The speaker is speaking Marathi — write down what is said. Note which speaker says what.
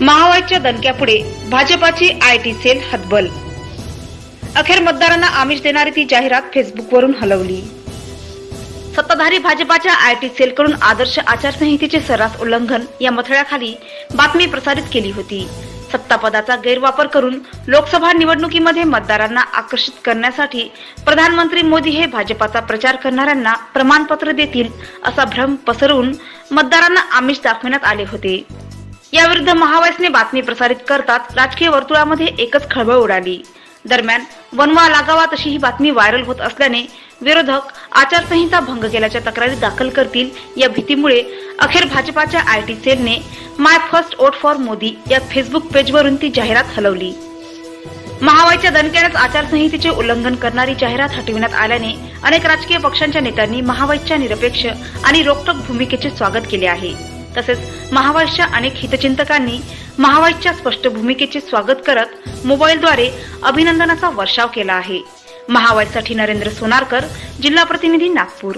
Speaker 1: महावाईच्या दणक्यापुढे भाजपाची आयटी सेल हतबल. अखेर मतदारांना आमिष देणारी ती जाहिरात फेसबुकवरून हलवली. सत्ताधारी भाजपाच्या आयटी सेलकडून आदर्श आचारसंहितेचे सर्रास उल्लंघन या मथळ्याखाली बातमी प्रसारित केली होती. सत्तापदाचा गैरवापर करून लोकसभा निवडणुकीमध्ये मतदारांना आकर्षित करण्यासाठी प्रधानमंत्री मोदी हे भाजपाचा प्रचार करणाऱ्यांना प्रमाणपत्र देतील असा भ्रम पसरवून मतदारांना आमिष दाखवण्यात आले होते. याविरुद्ध महावाईसने बातमी प्रसारित करताच राजकीय वर्तुळामध्ये एकच खळबळ उडाली. दरम्यान वनवा लागावा तशी ही बातमी व्हायरल होत असल्याने विरोधक आचारसंहिता भंग केल्याच्या तक्रारी दाखल करतील या भीतीमुळे अखेर भाजपाच्या आयटी सेलने my first vote for Modi या फेसबुक पेजवरून ती जाहिरात हलवली. महावाईच्या दणक्यानेच आचारसंहितेचे उल्लंघन करणारी जाहिरात हटविण्यात आल्याने अनेक राजकीय पक्षांच्या नेत्यांनी महावाईच्या निरपेक्ष आणि रोखटोक भूमिकेचे स्वागत केले आहे. तसेच महावाईच्या अनेक हितचिंतकांनी महावाईच्या स्पष्ट भूमिकेचे स्वागत करत मोबाईलद्वारे अभिनंदनाचा वर्षाव केला आहे. महावाईसाठी नरेंद्र सोनारकर जिल्हा प्रतिनिधी नागपूर.